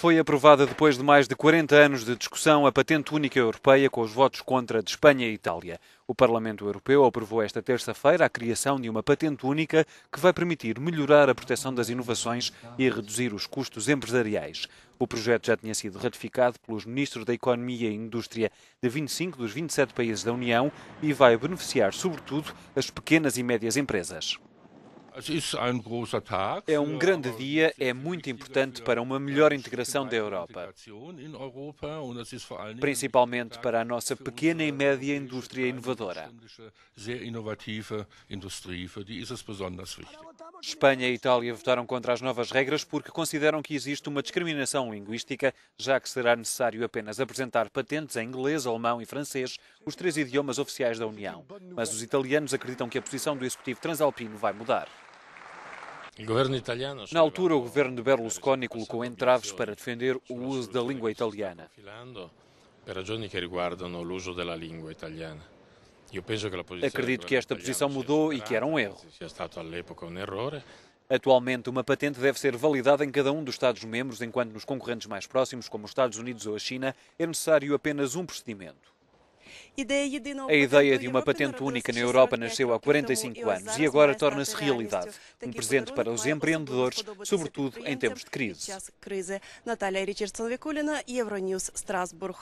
Foi aprovada depois de mais de 40 anos de discussão a patente única europeia com os votos contra de Espanha e Itália. O Parlamento Europeu aprovou esta terça-feira a criação de uma patente única que vai permitir melhorar a proteção das inovações e reduzir os custos empresariais. O projeto já tinha sido ratificado pelos ministros da Economia e Indústria de 25 dos 27 países da União e vai beneficiar, sobretudo, as pequenas e médias empresas. É um grande dia, é muito importante para uma melhor integração da Europa, principalmente para a nossa pequena e média indústria inovadora. Espanha e Itália votaram contra as novas regras porque consideram que existe uma discriminação linguística, já que será necessário apenas apresentar patentes em inglês, alemão e francês, os três idiomas oficiais da União. Mas os italianos acreditam que a posição do Executivo Transalpino vai mudar. Na altura, o governo de Berlusconi colocou entraves para defender o uso da língua italiana. Acredito que esta posição mudou e que era um erro. Atualmente, uma patente deve ser validada em cada um dos Estados-membros, enquanto nos concorrentes mais próximos, como os Estados Unidos ou a China, é necessário apenas um procedimento. A ideia de uma patente única na Europa nasceu há 45 anos e agora torna-se realidade. Um presente para os empreendedores, sobretudo em tempos de crise. Natália Richardson-Vikulina, Euronews, Strasbourg.